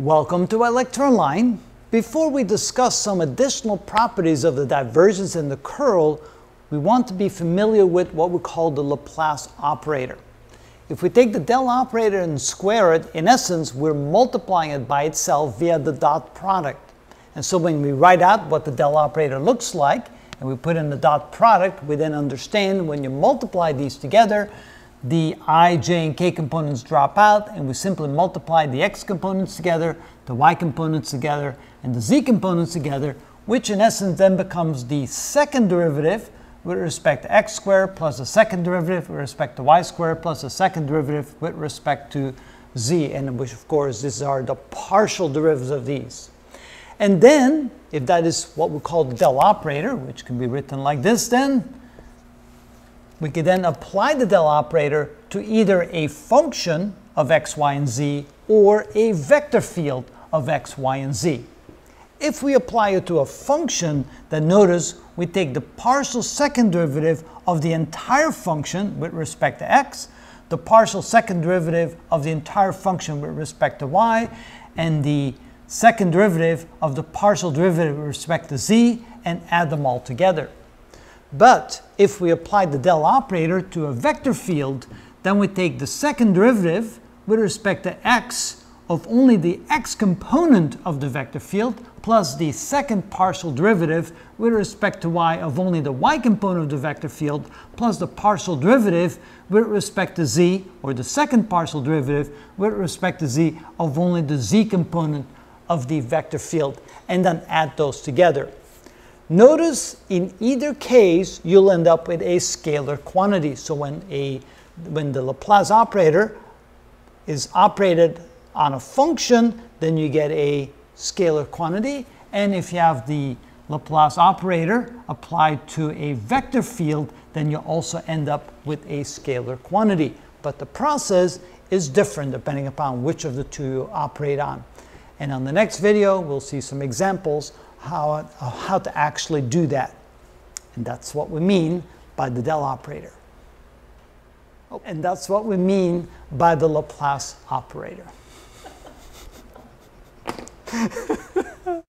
Welcome to ilectureonline. Before we discuss some additional properties of the divergence and the curl, we want to be familiar with what we call the Laplace operator. If we take the del operator and square it, in essence, we're multiplying it by itself via the dot product. And so when we write out what the del operator looks like, and we put in the dot product, we then understand when you multiply these together, the i, j, and k components drop out, and we simply multiply the x components together, the y components together, and the z components together, which in essence then becomes the second derivative with respect to x squared plus the second derivative with respect to y squared plus the second derivative with respect to z, and which of course these are the partial derivatives of these. And then, if that is what we call the del operator, which can be written like this then, we could then apply the del operator to either a function of x, y, and z or a vector field of x, y, and z. If we apply it to a function, then notice we take the partial second derivative of the entire function with respect to x, the partial second derivative of the entire function with respect to y, and the second derivative of the partial derivative with respect to z, and add them all together. But if we apply the del operator to a vector field, then we take the second derivative with respect to x of only the x component of the vector field plus the second partial derivative with respect to y of only the y component of the vector field plus the partial derivative with respect to z or the second partial derivative with respect to z of only the z component of the vector field and then add those together. Notice in either case, you'll end up with a scalar quantity. So when, a, when the Laplace operator is operated on a function, then you get a scalar quantity. And if you have the Laplace operator applied to a vector field, then you also end up with a scalar quantity. But the process is different depending upon which of the two you operate on. And on the next video, we'll see some examples how, uh, how to actually do that. And that's what we mean by the del operator. Oh. And that's what we mean by the Laplace operator.